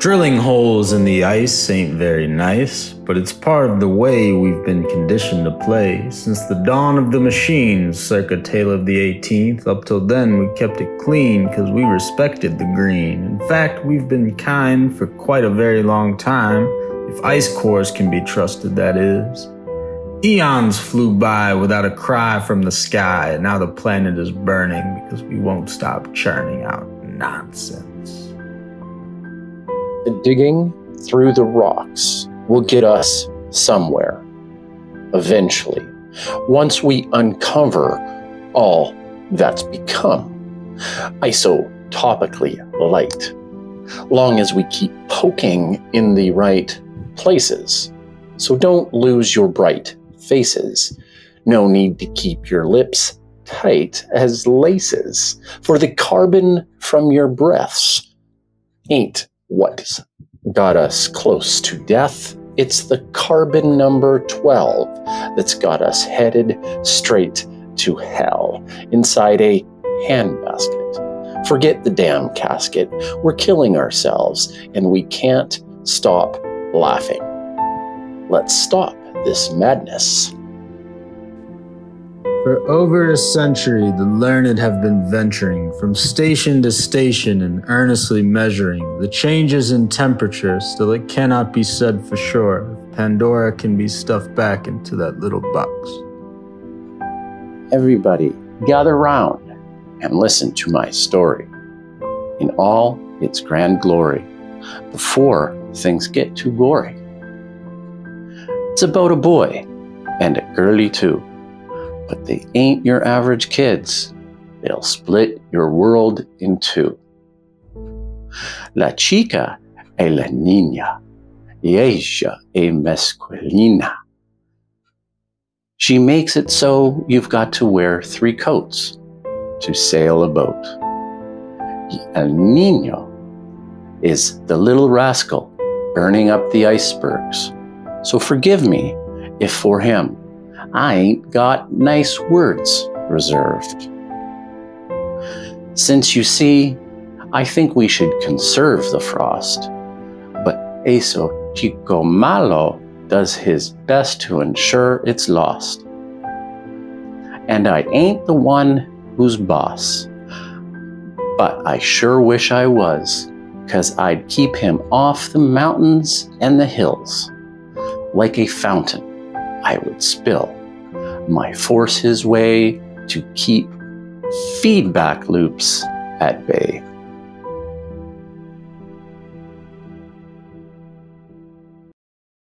Drilling holes in the ice ain't very nice, but it's part of the way we've been conditioned to play since the dawn of the machines, circa tail of the 18th. Up till then, we kept it clean because we respected the green. In fact, we've been kind for quite a very long time, if ice cores can be trusted, that is. Eons flew by without a cry from the sky, and now the planet is burning because we won't stop churning out nonsense. The digging through the rocks will get us somewhere eventually once we uncover all that's become isotopically light. Long as we keep poking in the right places. So don't lose your bright faces. No need to keep your lips tight as laces, for the carbon from your breaths ain't what's got us close to death. It's the carbon number 12 that's got us headed straight to hell inside a handbasket. Forget the damn casket. We're killing ourselves and we can't stop laughing. Let's stop this madness. For over a century, the learned have been venturing from station to station and earnestly measuring the changes in temperature, still it cannot be said for sure if Pandora can be stuffed back into that little box. Everybody, gather round and listen to my story in all its grand glory before things get too gory. It's about a boy and a girlie too but they ain't your average kids. They'll split your world in two. La chica e la niña, y ella es mesquilina. She makes it so you've got to wear three coats to sail a boat. El Niño is the little rascal burning up the icebergs. So forgive me if for him I ain't got nice words reserved. Since you see, I think we should conserve the frost, but Eso Chico Malo does his best to ensure it's lost. And I ain't the one who's boss, but I sure wish I was, cause I'd keep him off the mountains and the hills. Like a fountain, I would spill my force his way to keep feedback loops at bay.